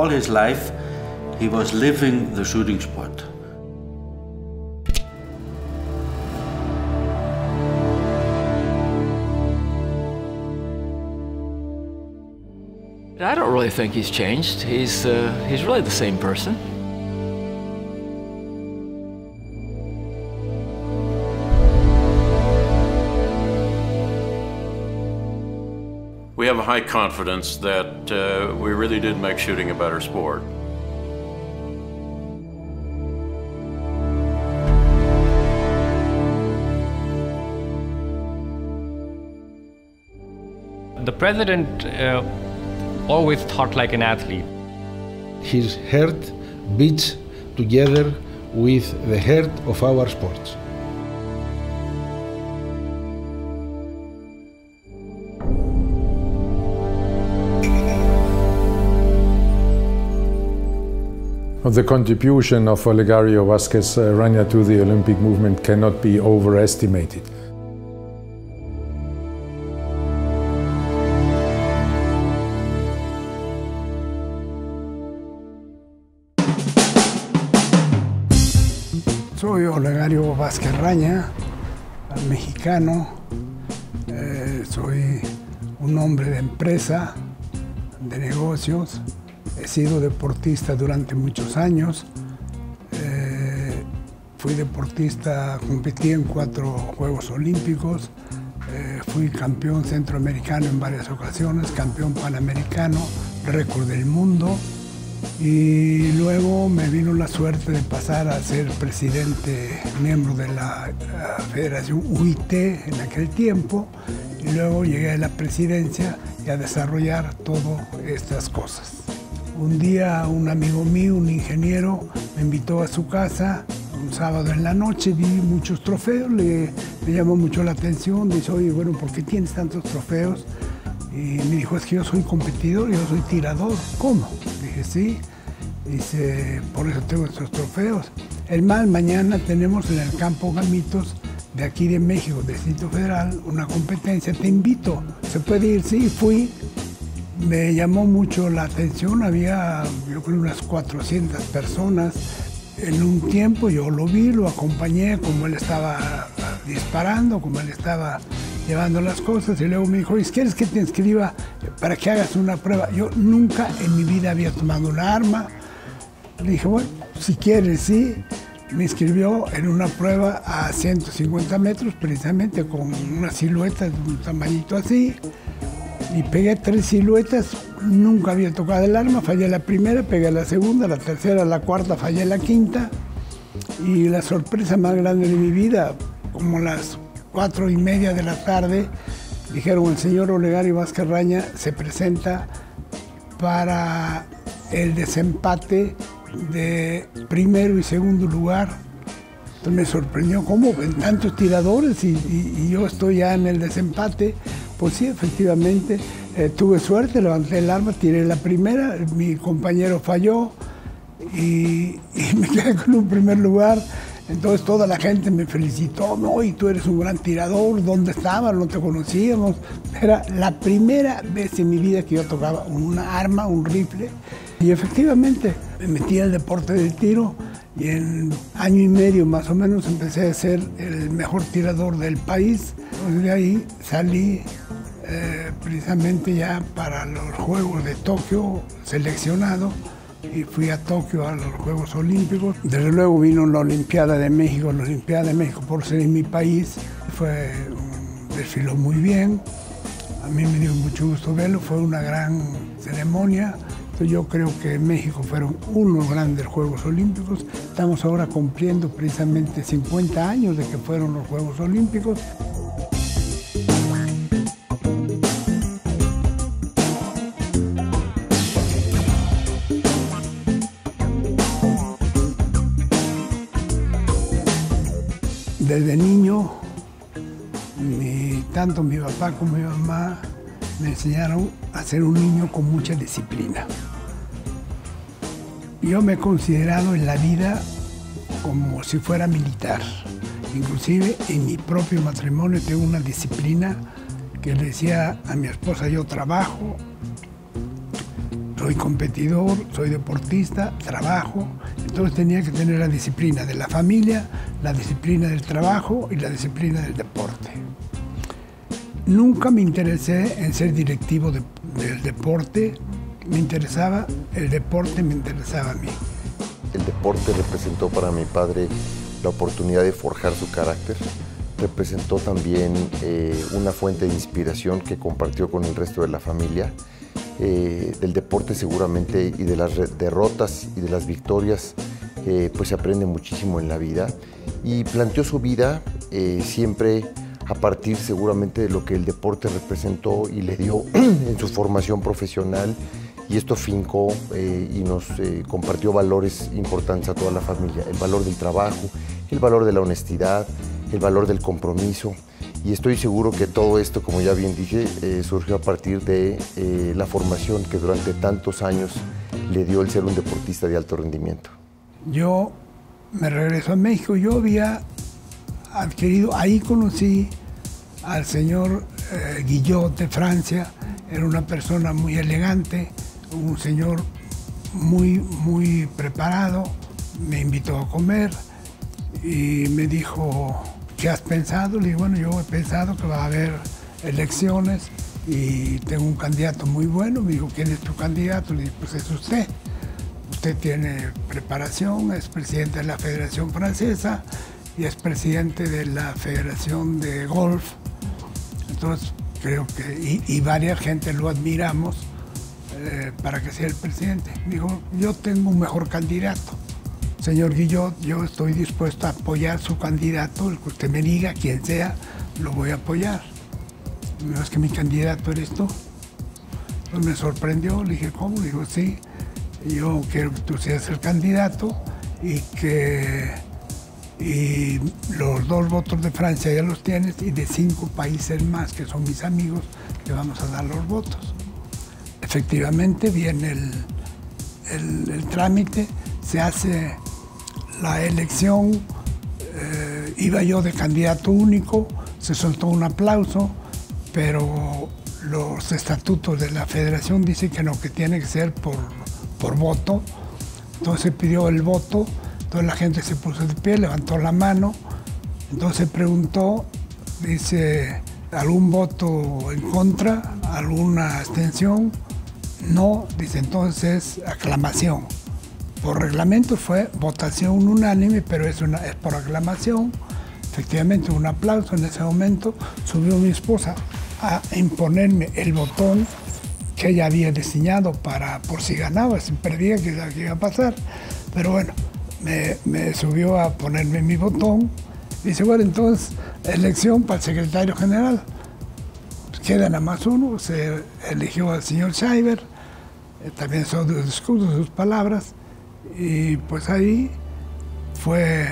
all his life, he was living the shooting sport. I don't really think he's changed. He's, uh, he's really the same person. High confidence that uh, we really did make shooting a better sport. The president uh, always thought like an athlete. His heart beats together with the heart of our sports. The contribution of Olegario Vasquez Rania to the Olympic movement cannot be overestimated. Soy Olegario Vázquez Raña, mexicano. Eh, soy un hombre de empresa, de negocios. He sido deportista durante muchos años. Eh, fui deportista, competí en cuatro Juegos Olímpicos. Eh, fui campeón centroamericano en varias ocasiones, campeón panamericano, récord del mundo. Y luego me vino la suerte de pasar a ser presidente, miembro de la Federación UIT en aquel tiempo. Y luego llegué a la presidencia y a desarrollar todas estas cosas. Un día un amigo mío, un ingeniero, me invitó a su casa un sábado en la noche, vi muchos trofeos, le, me llamó mucho la atención, dice, oye, bueno, ¿por qué tienes tantos trofeos? Y me dijo, es que yo soy competidor, yo soy tirador. ¿Cómo? Dije, sí. Dice, por eso tengo estos trofeos. El mal, mañana tenemos en el campo Gamitos de aquí de México, Distrito Federal, una competencia. Te invito. ¿Se puede ir? Sí, fui. Me llamó mucho la atención. Había, yo creo, unas 400 personas. En un tiempo yo lo vi, lo acompañé, como él estaba disparando, como él estaba llevando las cosas y luego me dijo, ¿quieres que te inscriba para que hagas una prueba? Yo nunca en mi vida había tomado una arma. Le dije, bueno, si quieres, sí. Me inscribió en una prueba a 150 metros, precisamente con una silueta de un tamañito así. Y pegué tres siluetas, nunca había tocado el arma, fallé la primera, pegué la segunda, la tercera, la cuarta, fallé la quinta. Y la sorpresa más grande de mi vida, como las cuatro y media de la tarde, dijeron el señor Olegario Vázquez Raña se presenta para el desempate de primero y segundo lugar. Me sorprendió cómo en tantos tiradores y, yo estoy ya en el desempate. Pues sí, efectivamente, eh, tuve suerte, levanté el arma, tiré la primera, mi compañero falló y, me quedé con un primer lugar. Entonces toda la gente me felicitó, no, y tú eres un gran tirador, ¿dónde estabas? No te conocíamos. Era la primera vez en mi vida que yo tocaba una arma, un rifle. Y efectivamente me metí al deporte del tiro y en año y medio más o menos empecé a ser el mejor tirador del país. De ahí salí eh, precisamente ya para los Juegos de Tokio seleccionado y fui a Tokio a los Juegos Olímpicos. Desde luego vino la Olimpiada de México, la Olimpiada de México por ser en mi país. Fue desfiló muy bien. A mí me dio mucho gusto verlo, fue una gran ceremonia. Yo creo que en México fueron unos grandes Juegos Olímpicos. Estamos ahora cumpliendo precisamente 50 años de que fueron los Juegos Olímpicos. Desde niño, tanto mi papá como mi mamá me enseñaron a ser un niño con mucha disciplina. Yo me he considerado en la vida como si fuera militar. Inclusive en mi propio matrimonio tengo una disciplina que decía a mi esposa, yo trabajo, soy competidor, soy deportista, trabajo, entonces tenía que tener la disciplina de la familia, la disciplina del trabajo y la disciplina del deporte. Nunca me interesé en ser directivo del deporte, me interesaba el deporte, me interesaba a mí. El deporte representó para mi padre la oportunidad de forjar su carácter, representó también eh, una fuente de inspiración que compartió con el resto de la familia. Eh, del deporte seguramente y de las derrotas y de las victorias eh, pues se aprende muchísimo en la vida y planteó su vida siempre a partir seguramente de lo que el deporte representó y le dio en su formación profesional y esto fincó y nos compartió valores importantes a toda la familia, el valor del trabajo, el valor de la honestidad, el valor del compromiso. Y estoy seguro que todo esto, como ya bien dije, eh, surgió a partir de eh, la formación que durante tantos años le dio el ser un deportista de alto rendimiento. Yo me regreso a México, yo había adquirido, ahí conocí al señor eh, Guillot de Francia, era una persona muy elegante, un señor muy, muy preparado, me invitó a comer y me dijo, ¿qué has pensado? Le digo, bueno, yo he pensado que va a haber elecciones y tengo un candidato muy bueno. Me dijo, ¿quién es tu candidato? Le dije, pues es usted. Usted tiene preparación, es presidente de la Federación Francesa y es presidente de la Federación de Golf. Entonces, creo que, y, varias gente lo admiramos eh, para que sea el presidente. Me dijo, yo tengo un mejor candidato. Señor Guillot, yo estoy dispuesto a apoyar su candidato, el que usted me diga, quien sea, lo voy a apoyar. No es que mi candidato eres tú. Pues me sorprendió, le dije, ¿cómo? Le digo, sí, yo quiero que tú seas el candidato y que los dos votos de Francia ya los tienes y de cinco países más que son mis amigos que vamos a dar los votos. Efectivamente viene el trámite, se hace la elección eh, iba yo de candidato único, se soltó un aplauso, pero los estatutos de la federación dicen que no, que tiene que ser por, por voto. Entonces pidió el voto, entonces la gente se puso de pie, levantó la mano, entonces preguntó, dice, ¿algún voto en contra? ¿Alguna abstención? No, dice entonces aclamación. Por reglamento fue votación unánime, pero es, es por aclamación. Efectivamente, un aplauso en ese momento. Subió mi esposa a imponerme el botón que ella había diseñado para, por si ganaba, si perdía, que iba a pasar. Pero bueno, me, subió a ponerme mi botón. Dice, bueno, entonces, elección para el secretario general. Queda nada más uno, se eligió al señor Scheiber, eh, también son sus discursos, sus palabras. Y pues ahí fue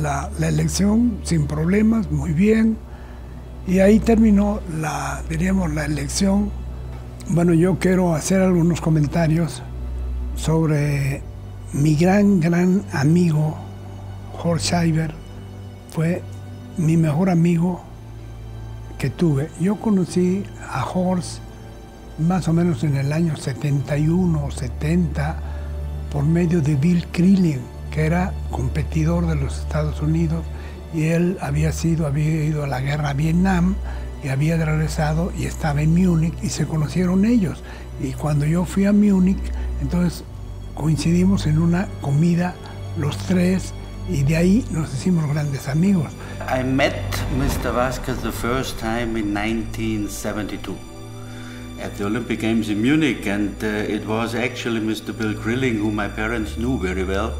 la, elección sin problemas, muy bien. Y ahí terminó la, diríamos, la elección. Bueno, yo quiero hacer algunos comentarios sobre mi gran, gran amigo, Horst Scheiber. Fue mi mejor amigo que tuve. Yo conocí a Horst más o menos en el año 71 o 70 por medio de Bill Krillin, que era competidor de los Estados Unidos y él había sido, había ido a la guerra a Vietnam y había regresado y estaba en Múnich y se conocieron ellos. Y cuando yo fui a Múnich, entonces coincidimos en una comida los tres y de ahí nos hicimos grandes amigos. I met Mr. Vasquez the first time in 1972. At the Olympic Games in Munich, and uh, it was actually Mr. Bill Grilling, who my parents knew very well,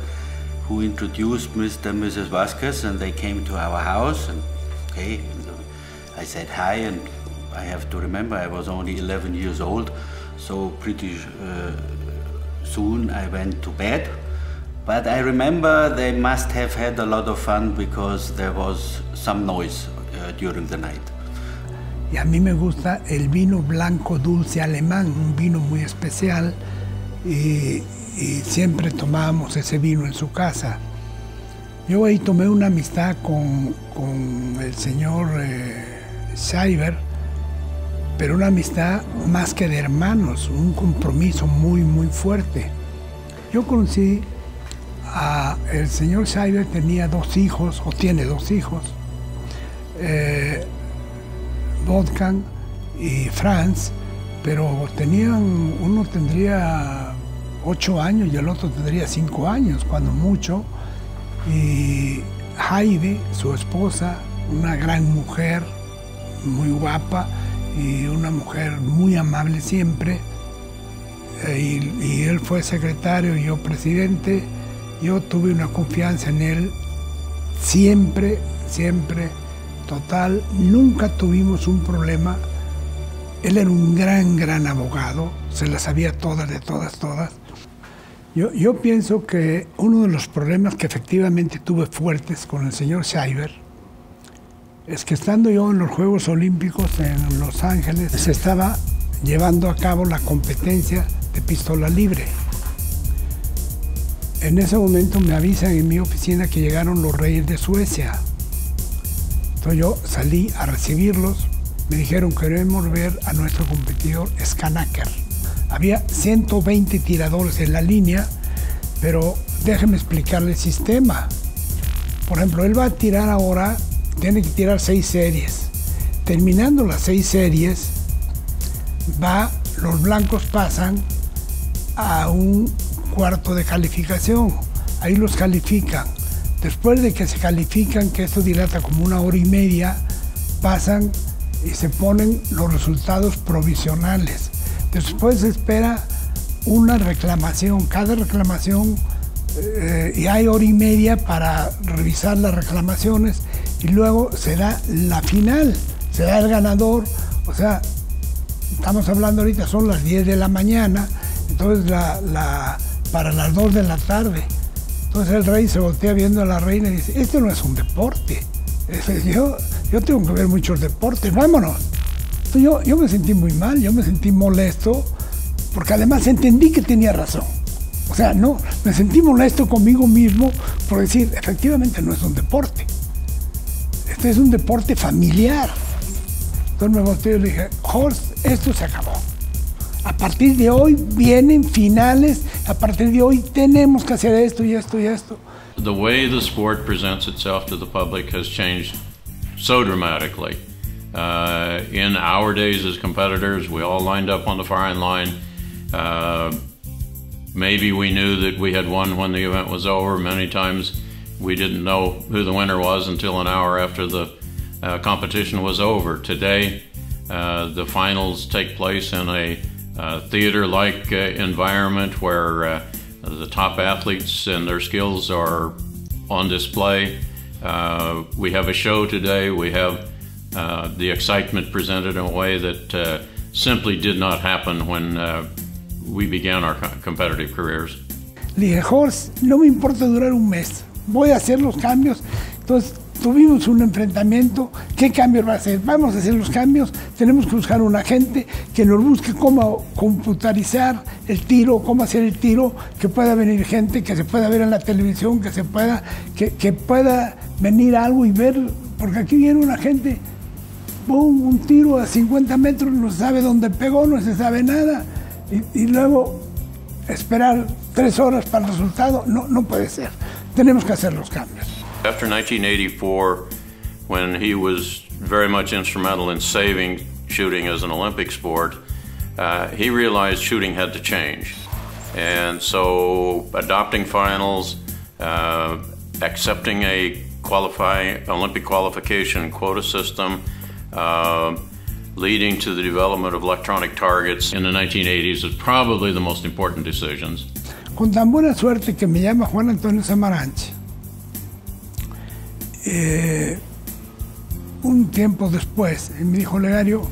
who introduced Mr. and Mrs. Vasquez, and they came to our house. And okay, I said hi, and I have to remember I was only 11 years old, so pretty uh, soon I went to bed. But I remember they must have had a lot of fun because there was some noise uh, during the night. Y a mí me gusta el vino blanco dulce alemán, un vino muy especial. Y, siempre tomábamos ese vino en su casa. Yo ahí tomé una amistad con, el señor eh, pero una amistad más que de hermanos, un compromiso muy, muy fuerte. Yo conocí a el señor Scheiber, tenía dos hijos, o tiene dos hijos, eh, Wolfgang y Franz, pero tenían, uno tendría ocho años y el otro tendría cinco años, cuando mucho. Y Heidi, su esposa, una gran mujer, muy guapa y una mujer muy amable siempre. Y, y él fue secretario y yo presidente. Yo tuve una confianza en él siempre, siempre, total. Nunca tuvimos un problema. Él era un gran, gran abogado, se las sabía todas, de todas, todas. Yo, yo pienso que uno de los problemas que efectivamente tuve fuertes con el señor Scheiber es que estando yo en los Juegos Olímpicos en Los Ángeles, se estaba llevando a cabo la competencia de pistola libre. En ese momento me avisan en mi oficina que llegaron los reyes de Suecia. Entonces yo salí a recibirlos. Me dijeron queremos ver a nuestro competidor Skanaker. Había 120 tiradores en la línea, pero déjenme explicarle el sistema. Por ejemplo, él va a tirar ahora, tiene que tirar seis series. Terminando las seis series, va, los blancos pasan a un cuarto de calificación. Ahí los califican. Después de que se califican, que esto dilata como una hora y media, pasan y se ponen los resultados provisionales. Después se espera una reclamación. Cada reclamación, eh, y hay hora y media para revisar las reclamaciones, y luego se da la final, se da el ganador. O sea, estamos hablando ahorita, son las 10 de la mañana, entonces para las 2 de la tarde. Entonces el rey se voltea viendo a la reina y dice, esto no es un deporte. Yo, tengo que ver muchos deportes, vámonos. Yo, yo me sentí muy mal, yo me sentí molesto, porque además entendí que tenía razón. O sea, no, me sentí molesto conmigo mismo por decir, efectivamente no es un deporte. Este es un deporte familiar. Entonces me volteé y le dije, Horst, esto se acabó. A partir de hoy vienen finales, a partir de hoy tenemos que hacer esto y esto y esto. The way the sport presents itself to the public has changed so dramatically. Uh, in our days as competitors, we all lined up on the firing line. Uh, maybe we knew that we had won when the event was over. Many times we didn't know who the winner was until an hour after the uh, competition was over. Today, uh, the finals take place in a theater like uh, environment where uh, the top athletes and their skills are on display. Uh, we have a show today. We have the excitement presented in a way that simply did not happen when we began our competitive careers. Le dije, no me importa durar un mes. Voy a hacer los cambios. Entonces, tuvimos un enfrentamiento, ¿qué cambios va a hacer? Vamos a hacer los cambios, tenemos que buscar un agente que nos busque cómo computarizar el tiro, cómo hacer el tiro, que pueda venir gente, que se pueda ver en la televisión, que se pueda, que, que pueda venir algo y ver, porque aquí viene una gente, ¡pum! un tiro a 50 metros, no se sabe dónde pegó, no se sabe nada, y, y luego esperar tres horas para el resultado, no, no puede ser, tenemos que hacer los cambios. After 1984, when he was very much instrumental in saving shooting as an Olympic sport, uh, he realized shooting had to change. And so, adopting finals, uh, accepting a qualifying Olympic qualification quota system, uh, leading to the development of electronic targets in the 1980s is probably the most important decisions. Con tan buena suerte que me llama Juan Antonio Samaranch eh, un tiempo después, me dijo, Legario,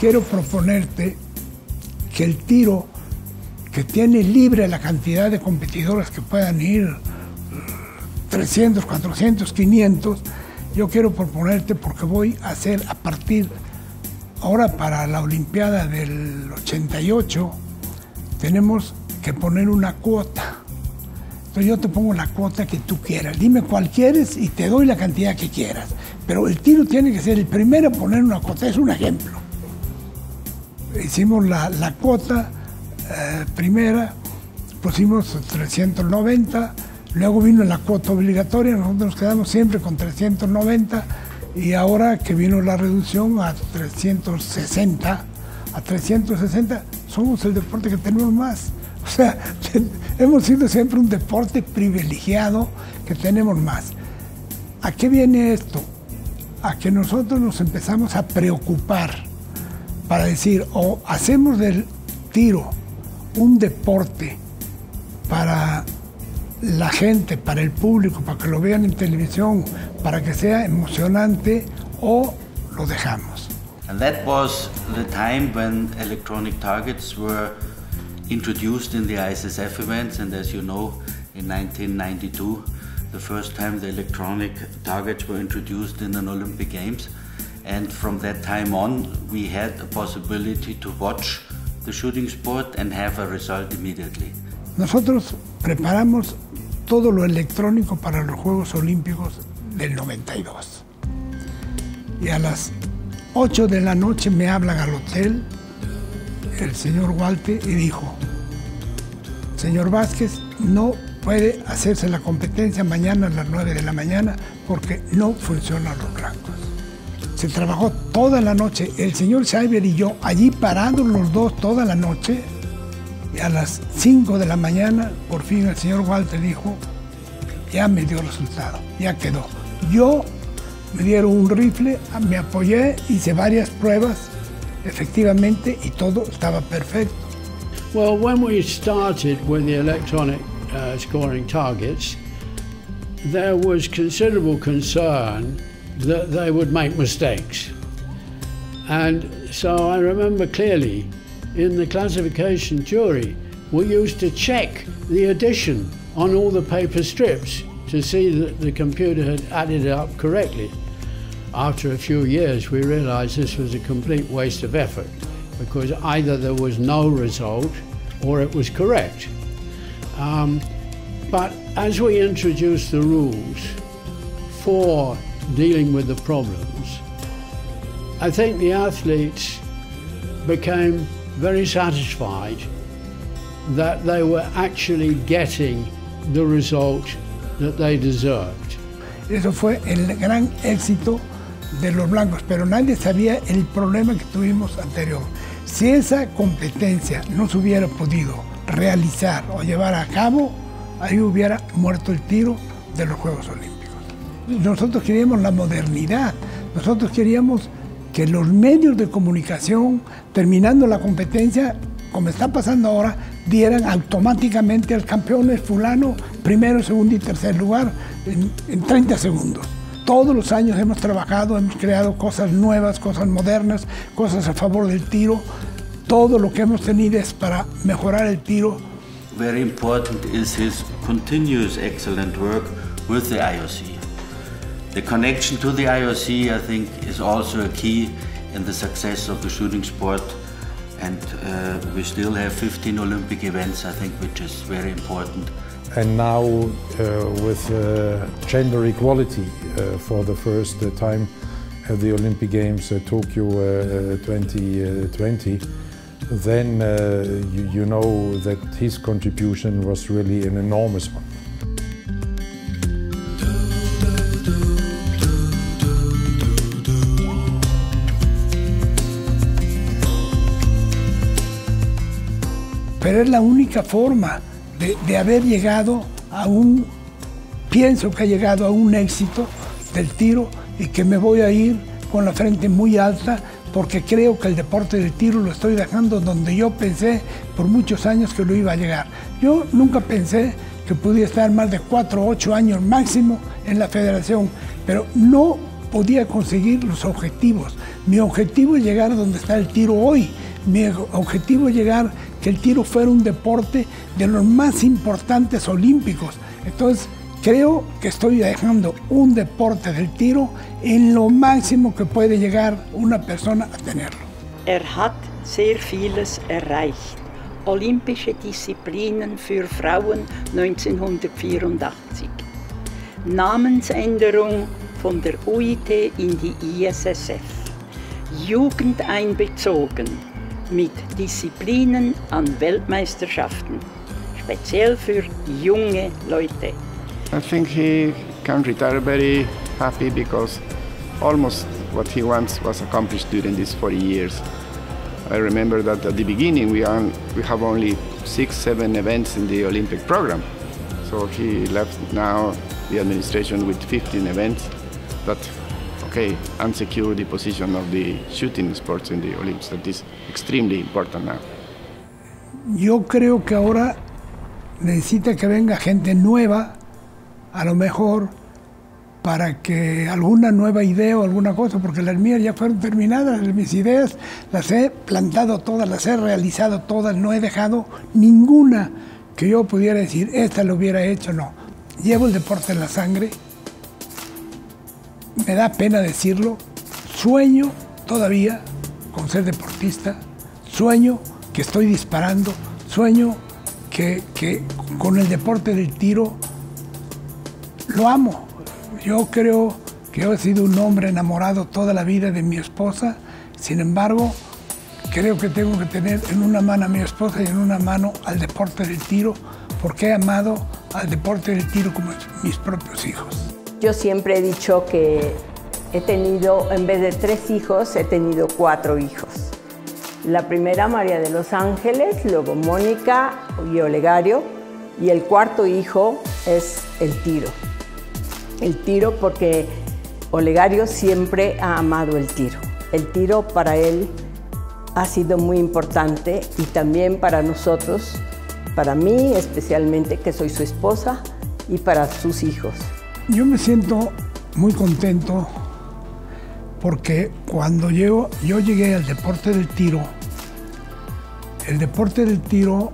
quiero proponerte que el tiro que tiene libre la cantidad de competidores que puedan ir, 300, 400, 500, yo quiero proponerte porque voy a hacer a partir, ahora para la Olimpiada del 88, tenemos que poner una cuota entonces yo te pongo la cuota que tú quieras. Dime cuál quieres y te doy la cantidad que quieras. Pero el tiro tiene que ser el primero a poner una cuota. Es un ejemplo. hicimos la, la cuota eh, primera, pusimos 390, luego vino la cuota obligatoria, nosotros nos quedamos siempre con 390 y ahora que vino la reducción a 360, a 360, somos el deporte que tenemos más. O sea, hemos sido siempre un deporte privilegiado que tenemos más. ¿A qué viene esto? A que nosotros nos empezamos a preocupar para decir, o hacemos del tiro un deporte para la gente, para el público, para que lo vean en televisión, para que sea emocionante, o lo dejamos. And that was the time when electronic targets were introduced in the ISSF events, and as you know, in 1992, the first time the electronic targets were introduced in an Olympic Games. And from that time on, we had a possibility to watch the shooting sport and have a result immediately. Nosotros preparamos todo lo electrónico para los Juegos Olímpicos del 92. Y a las 8 de la noche me hablan al hotel el señor Walter y dijo, señor Vázquez, no puede hacerse la competencia mañana a las 9 de la mañana porque no funcionan los blancos. Se trabajó toda la noche, el señor Scheiber y yo allí parados los dos toda la noche y a las 5 de la mañana por fin el señor Walter dijo, ya me dio resultado, ya quedó. Yo me dieron un rifle, me apoyé, hice varias pruebas, efectivamente, y todo estaba perfecto. Well, when we started with the electronic uh, scoring targets, there was considerable concern that they would make mistakes. And so I remember clearly in the classification jury, we used to check the addition on all the paper strips to see that the computer had added it up correctly. After a few years, we realized this was a complete waste of effort because either there was no result or it was correct. Um, but as we introduced the rules for dealing with the problems, I think the athletes became very satisfied that they were actually getting the result that they deserved. Eso fue el gran éxito de los blancos, pero nadie sabía el problema que tuvimos anterior. Si esa competencia no se hubiera podido realizar o llevar a cabo, ahí hubiera muerto el tiro de los Juegos Olímpicos. Nosotros queríamos la modernidad, nosotros queríamos que los medios de comunicación, terminando la competencia, como está pasando ahora, dieran automáticamente al campeón fulano, primero, segundo y tercer lugar en, en 30 segundos. Todos los años hemos trabajado, hemos creado cosas nuevas, cosas modernas, cosas a favor del tiro. Todo lo que hemos tenido es para mejorar el tiro. Very important is his continuous excellent work with the IOC. The connection to the IOC, I think, is also a key in the success of the shooting sport. And uh, we still have 15 Olympic events, I think, which is very important. And now, uh, with uh, gender equality uh, for the first time at the Olympic Games Tokyo 2020, then you, you know that his contribution was really an enormous one. Pero es la única forma de, haber llegado a un, pienso que ha llegado a un éxito del tiro y que me voy a ir con la frente muy alta porque creo que el deporte del tiro lo estoy dejando donde yo pensé por muchos años que lo iba a llegar. Yo nunca pensé que podía estar más de cuatro o ocho años máximo en la federación, pero no podía conseguir los objetivos. Mi objetivo es llegar a donde está el tiro hoy. Mi objetivo es llegar que el tiro fuera un deporte de los más importantes olímpicos. Entonces, creo que estoy dejando un deporte del tiro en lo máximo que puede llegar una persona a tenerlo. Er hat sehr vieles erreicht. Olympische Disziplinen für Frauen 1984. Namensänderung von der UIT in die ISSF. Jugend einbezogen mit Disziplinen an Weltmeisterschaften, speziell für junge Leute. I think he can retire very happy because almost what he wants was accomplished during these 40 years. I remember that at the beginning we, are, we have only six, seven events in the Olympic program. So he left now the administration with 15 events that, okay, unsecure the position of the shooting sports in the Olympics. That is extremely important now. Yo creo que ahora necesita que venga gente nueva, a lo mejor para que alguna nueva idea o alguna cosa, porque las mías ya fueron terminadas, mis ideas las he plantado todas, las he realizado todas, no he dejado ninguna que yo pudiera decir, esta lo hubiera hecho, no. Llevo el deporte en la sangre, me da pena decirlo, sueño todavía con ser deportista, sueño que estoy disparando, sueño que, con el deporte del tiro lo amo, yo creo que he sido un hombre enamorado toda la vida de mi esposa, sin embargo, creo que tengo que tener en una mano a mi esposa y en una mano al deporte del tiro, porque he amado al deporte del tiro como mis propios hijos. Yo siempre he dicho que he tenido, en vez de tres hijos, he tenido cuatro hijos. La primera, María de los Ángeles, luego Mónica y Olegario, y el cuarto hijo es el tiro el tiro porque Olegario siempre ha amado el tiro. El tiro para él ha sido muy importante y también para nosotros, para mí especialmente, que soy su esposa, y para sus hijos. Yo me siento muy contento porque cuando yo, yo llegué al deporte del tiro, el deporte del tiro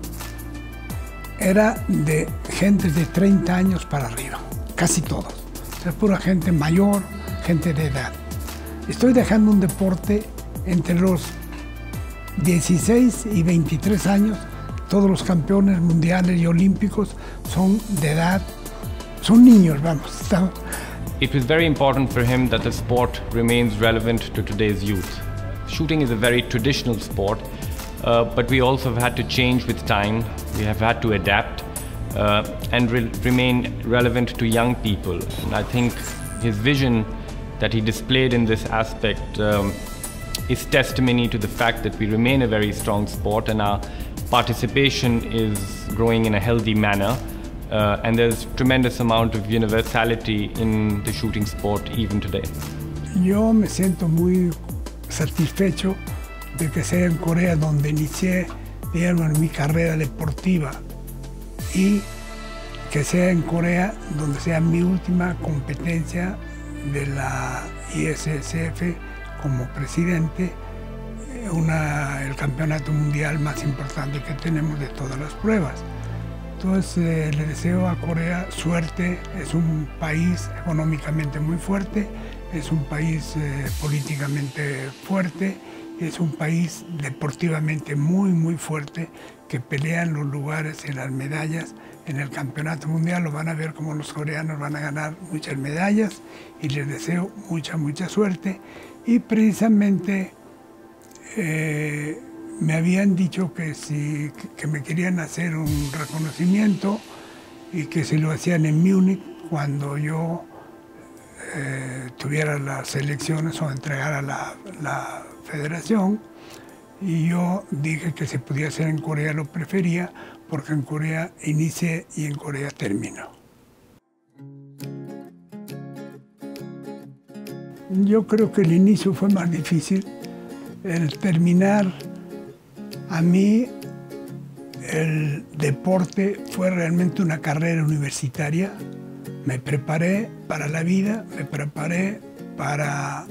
era de gente de 30 años para arriba, casi todos es pura gente mayor, gente de edad. Estoy dejando un deporte entre los 16 y 23 años. Todos los campeones mundiales y olímpicos son de edad, son niños, vamos. It was very important for him that the sport remains relevant to today's youth. Shooting is a very traditional sport, uh, but we also have had to change with time. We have had to adapt. uh, and re- remain relevant to young people. And I think his vision that he displayed in this aspect um, is testimony to the fact that we remain a very strong sport and our participation is growing in a healthy manner. Uh, and there's tremendous amount of universality in the shooting sport even today. Yo me siento muy satisfecho de que sea en Corea donde inicié digamos, mi carrera deportiva y que sea en Corea donde sea mi última competencia de la ISSF como presidente, una, el campeonato mundial más importante que tenemos de todas las pruebas. Entonces eh, le deseo a Corea suerte, es un país económicamente muy fuerte, es un país eh, políticamente fuerte, es un país deportivamente muy muy fuerte que pelean los lugares y las medallas en el campeonato mundial. Lo van a ver como los coreanos van a ganar muchas medallas y les deseo mucha, mucha suerte. Y precisamente eh, me habían dicho que, si, que me querían hacer un reconocimiento y que si lo hacían en Múnich cuando yo eh, tuviera las elecciones o entregara la, la federación y yo dije que se podía hacer en Corea, lo prefería, porque en Corea inicia y en Corea termina. Yo creo que el inicio fue más difícil. El terminar, a mí el deporte fue realmente una carrera universitaria. Me preparé para la vida, me preparé para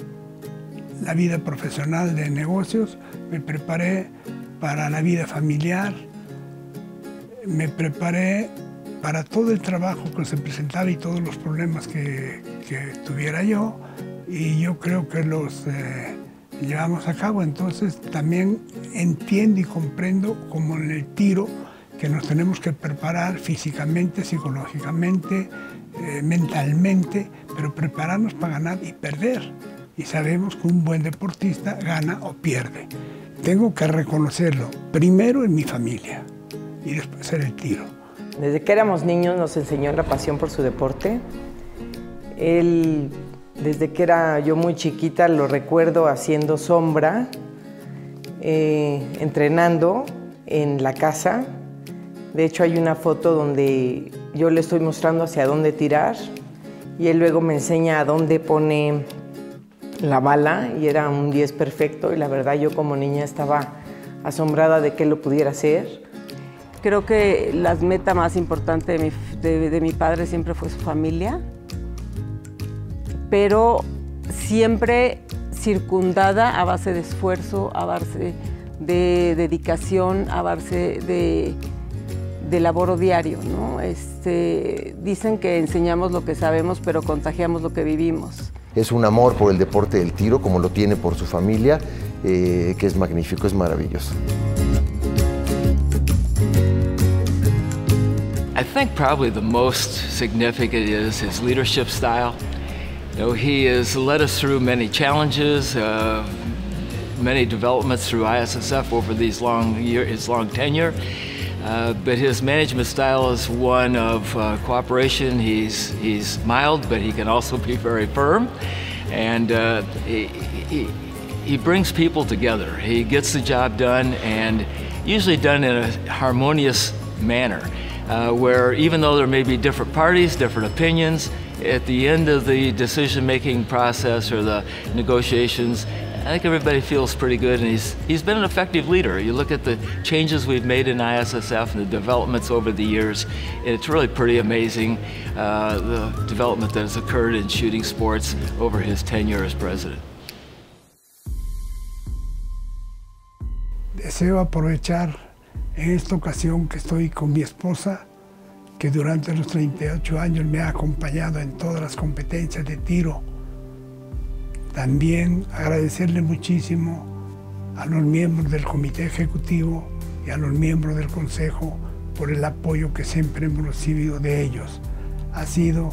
la vida profesional de negocios, me preparé para la vida familiar, me preparé para todo el trabajo que se presentaba y todos los problemas que, tuviera yo y yo creo que los eh, llevamos a cabo. Entonces también entiendo y comprendo como en el tiro que nos tenemos que preparar físicamente, psicológicamente, eh, mentalmente, pero prepararnos para ganar y perder y sabemos que un buen deportista gana o pierde. Tengo que reconocerlo primero en mi familia y después en el tiro. Desde que éramos niños nos enseñó la pasión por su deporte. Él, desde que era yo muy chiquita, lo recuerdo haciendo sombra, eh, entrenando en la casa. De hecho, hay una foto donde yo le estoy mostrando hacia dónde tirar y él luego me enseña a dónde pone la bala y era un 10 perfecto y la verdad yo como niña estaba asombrada de que lo pudiera hacer. Creo que la meta más importante de mi, de mi padre siempre fue su familia, pero siempre circundada a base de esfuerzo, a base de dedicación, a base de, de laboro diario. ¿no? Este, dicen que enseñamos lo que sabemos, pero contagiamos lo que vivimos. Es un amor por el deporte del tiro, como lo tiene por su familia, eh, que es magnífico, es maravilloso. I think probably the most significant is his leadership style. Know, he has led us through many challenges, uh, many developments through ISSF over these long year, his long tenure. Uh, but his management style is one of uh, cooperation. He's, he's mild, but he can also be very firm. And uh, he, he, he brings people together. He gets the job done and usually done in a harmonious manner uh, where even though there may be different parties, different opinions, at the end of the decision-making process or the negotiations, I think everybody feels pretty good, and he's, he's been an effective leader. You look at the changes we've made in ISSF and the developments over the years, and it's really pretty amazing uh, the development that has occurred in shooting sports over his tenure as president. Deseo aprovechar en esta ocasión que estoy con mi esposa, que durante los 38 años me ha acompañado en todas las competencias de tiro, También agradecerle muchísimo a los miembros del Comité Ejecutivo y a los miembros del Consejo por el apoyo que siempre hemos recibido de ellos. Ha sido,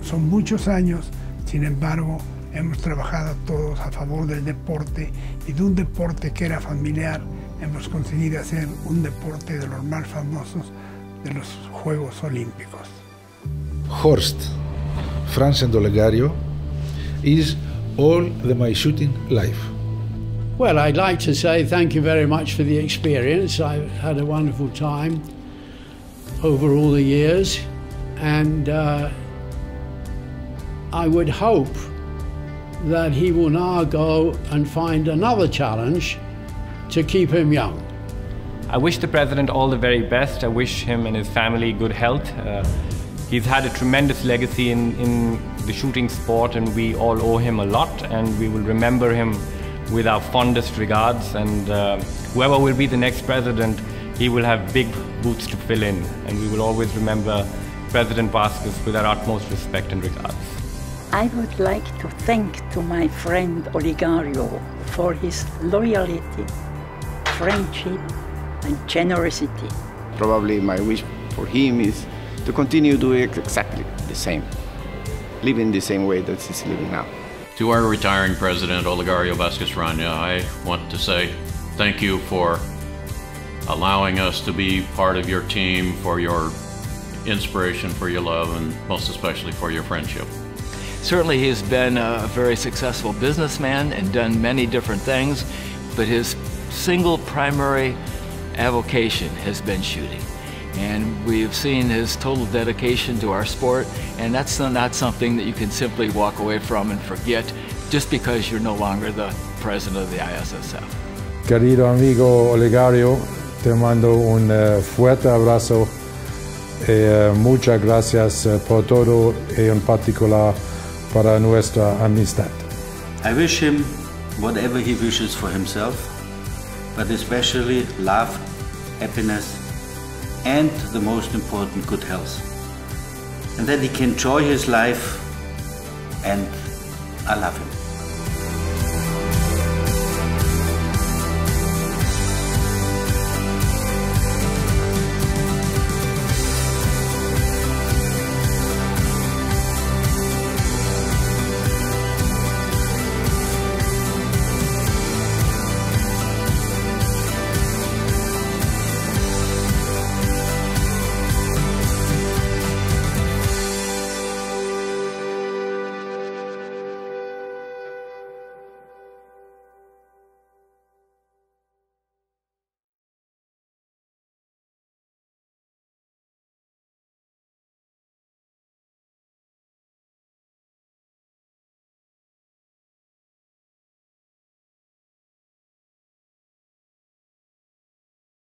son muchos años, sin embargo, hemos trabajado todos a favor del deporte y de un deporte que era familiar, hemos conseguido hacer un deporte de los más famosos de los Juegos Olímpicos. Horst Franzen Dolegario is all the my shooting life. Well, I'd like to say thank you very much for the experience. I've had a wonderful time over all the years, and uh, I would hope that he will now go and find another challenge to keep him young. I wish the president all the very best. I wish him and his family good health. Uh, he's had a tremendous legacy in, in the shooting sport, and we all owe him a lot, and we will remember him with our fondest regards. And uh, whoever will be the next president, he will have big boots to fill in, and we will always remember President Vasquez with our utmost respect and regards. I would like to thank to my friend Oligario for his loyalty, friendship, and generosity. Probably my wish for him is to continue doing exactly the same, living the same way that he's living now. To our retiring president, Olegario Vasquez Rania, I want to say thank you for allowing us to be part of your team, for your inspiration, for your love, and most especially for your friendship. Certainly, he's been a very successful businessman and done many different things, but his single primary avocation has been shooting. And we've seen his total dedication to our sport, and that's not something that you can simply walk away from and forget just because you're no longer the president of the ISSF. Querido amigo Olegario, te mando un uh, fuerte abrazo y uh, muchas gracias uh, por todo y en particular para nuestra amistad. I wish him whatever he wishes for himself, but especially love, happiness, and the most important, good health. And that he can enjoy his life, and I love him.